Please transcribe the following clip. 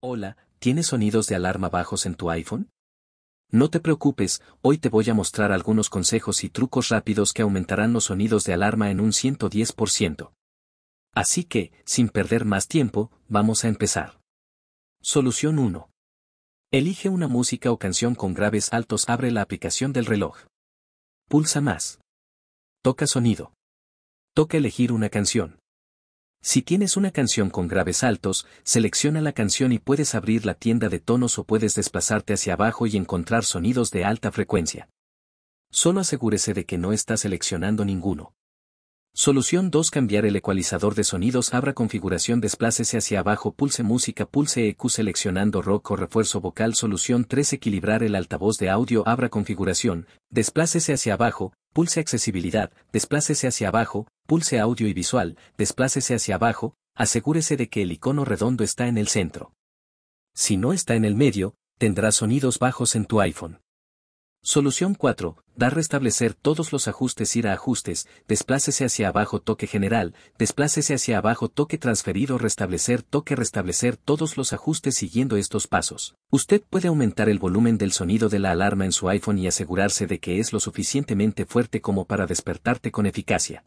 Hola, ¿tienes sonidos de alarma bajos en tu iPhone? No te preocupes, hoy te voy a mostrar algunos consejos y trucos rápidos que aumentarán los sonidos de alarma en un 110%. Así que, sin perder más tiempo, vamos a empezar. Solución 1. Elige una música o canción con graves altos. Abre la aplicación del reloj. Pulsa más. Toca sonido. Toca elegir una canción. Si tienes una canción con graves altos, selecciona la canción y puedes abrir la tienda de tonos o puedes desplazarte hacia abajo y encontrar sonidos de alta frecuencia. Solo asegúrese de que no está seleccionando ninguno. Solución 2 Cambiar el ecualizador de sonidos Abra configuración Desplácese hacia abajo Pulse música Pulse EQ seleccionando rock o refuerzo vocal Solución 3 Equilibrar el altavoz de audio Abra configuración, desplácese hacia abajo, pulse accesibilidad, desplácese hacia abajo, pulse audio y visual, desplácese hacia abajo, asegúrese de que el icono redondo está en el centro. Si no está en el medio, tendrá sonidos bajos en tu iPhone. Solución 4. Dar restablecer todos los ajustes ir a ajustes, desplácese hacia abajo toque general, desplácese hacia abajo toque transferido restablecer toque restablecer todos los ajustes siguiendo estos pasos. Usted puede aumentar el volumen del sonido de la alarma en su iPhone y asegurarse de que es lo suficientemente fuerte como para despertarte con eficacia.